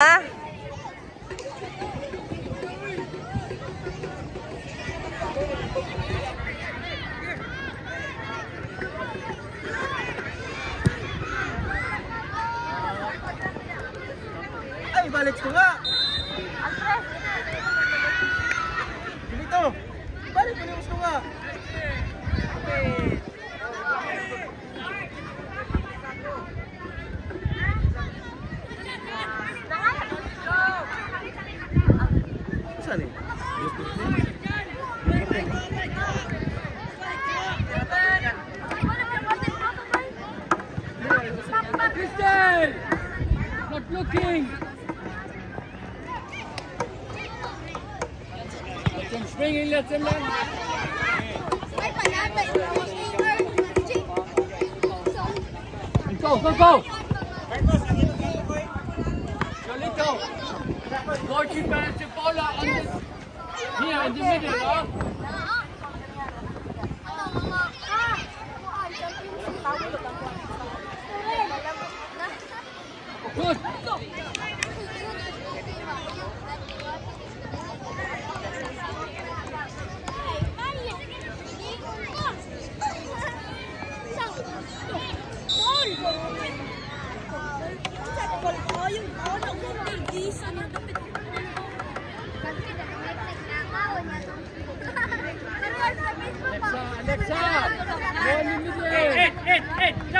Ah. Ah, il Them swing in. Go, go, go! Jolito! Goalkeeper and Cipolla on this. Here in the middle, huh?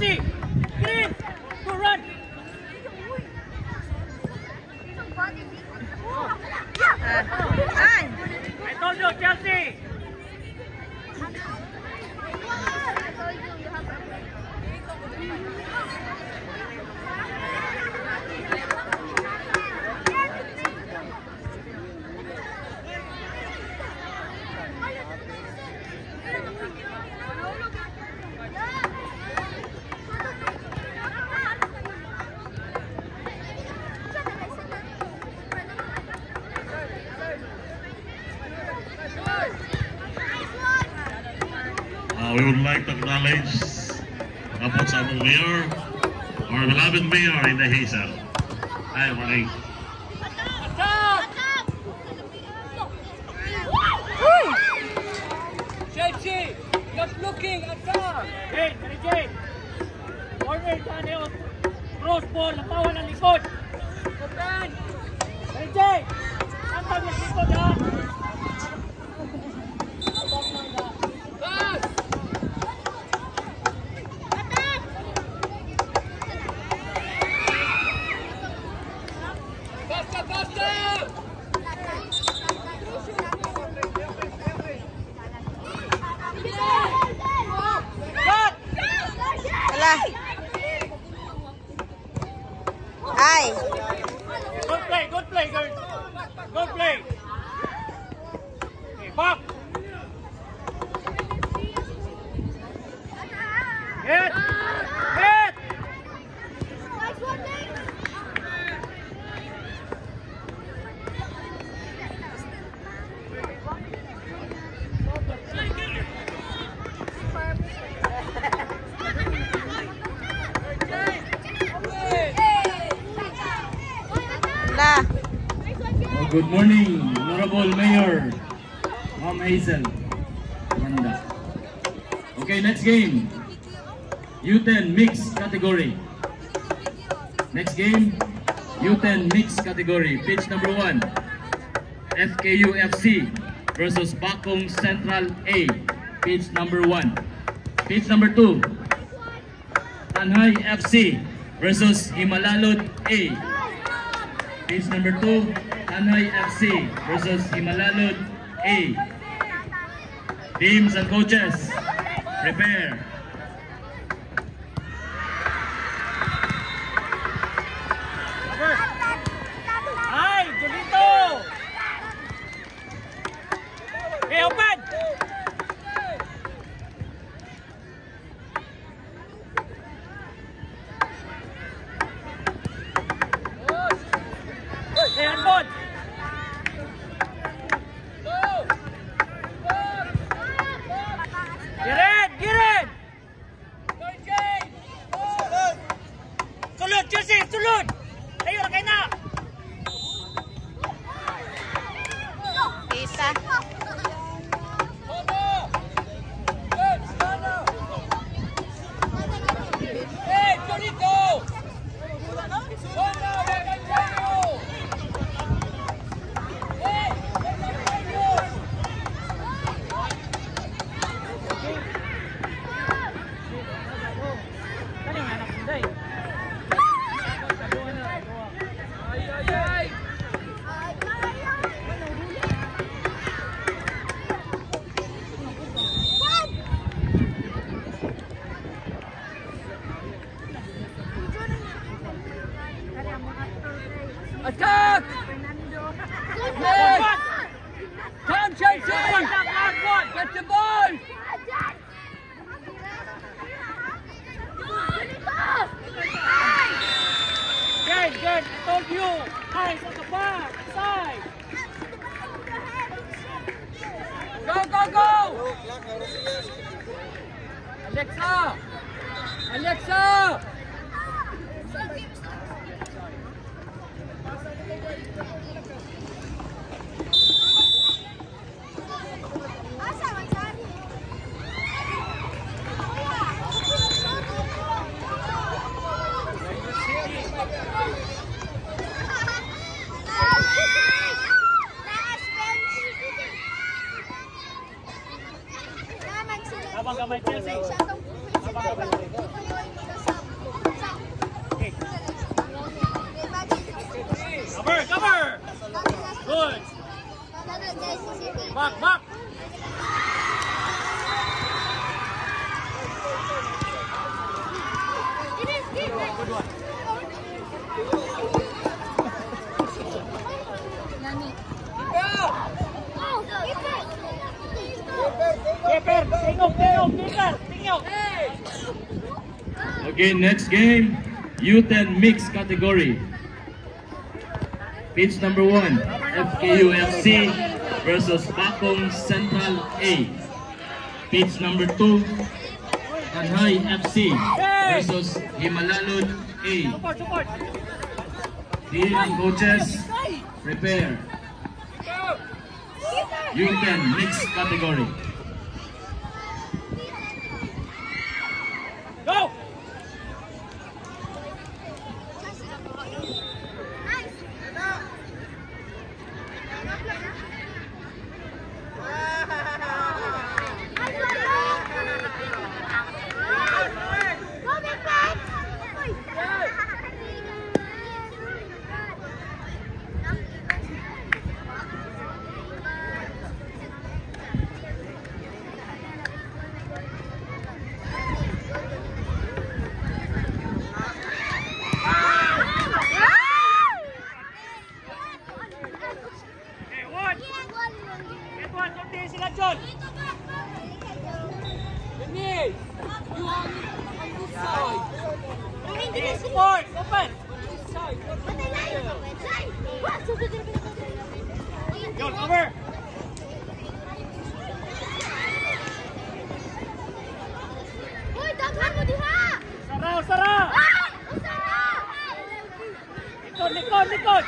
Sí. Uh, we would like to acknowledge among mayor, our beloved mayor in the Hazel. Hi, morning. Chelsea! Not looking! Attack! Mary Jane! Corner, Daniel! Cross ball, napawan ang likod! Open! Jane! Antag yung likod, ha? Good morning, Honorable Mayor, Ma'am Hazel. Manda. Okay, next game. U10 mixed category. Next game, U10 mixed category. Pitch number one, FKU FC versus Bakong Central A. Pitch number one. Pitch number two, Tanhay FC versus Himalalod A. Pitch number two, Tanay FC versus Himalalud A. Teams and coaches, prepare. Joseph, tulod! Tayo, rakay na! Isa. Attack! Yes! Come, Chelsea! Get the ball! Good, good. I told you. Nice at the back. Side. Go, go, go! Alexa! Alexa! Okay, next game, U10 mixed category. Pitch number one, FKU FC versus Bacong Central A. Pitch number two, Tanjay FC versus Himalalud A. Team coaches, prepare. U10 mixed category. Support! Open! Yon, over! Uy, daghan mo diha! Sara, sara! Ay! Sara! Likod, likod!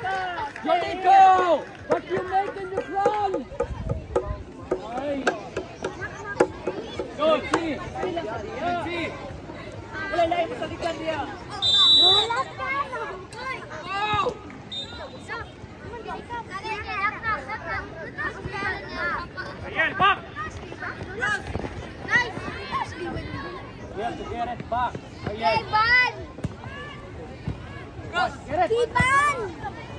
Jericho! What you make in the front? Ay, Good. see! See! Wala lain mo sa likod niya. Ayan, back. Have to get it back. Ayan. Get it! Tiban!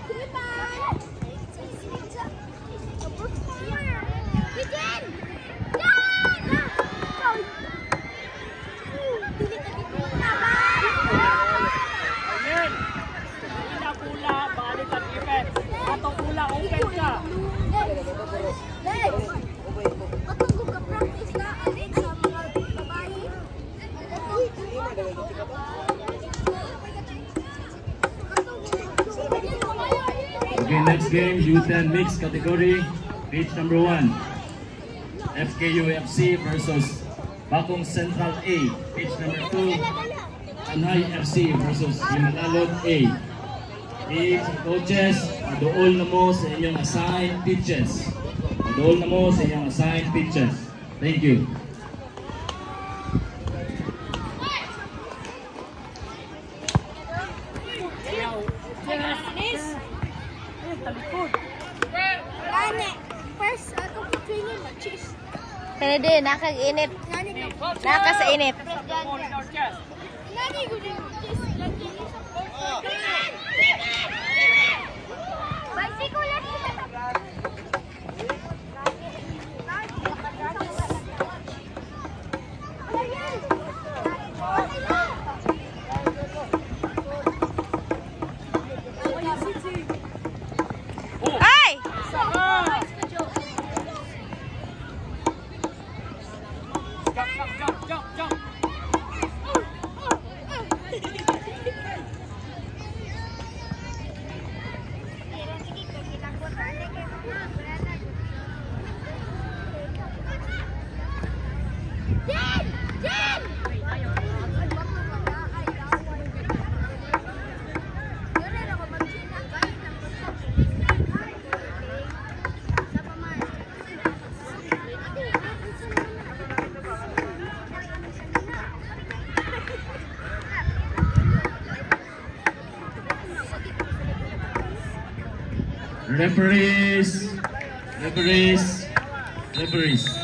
ula, balik ang defense. Ato ula, open ka. Legs! Matunggo practice na alit sa mga babae. Okay, next game, U10 mix category, page number 1. FKUFC versus Bakong Central A, page number 2. Anay FC versus Himalalot A. Teams and coaches, dool na mo sa inyong assigned pitches. Dool na mo sa inyong assigned pitches. Thank you. Kaya din, nakag-init. Naka sa init. Ball in our chest. Oh, Referees! Referees! Referees!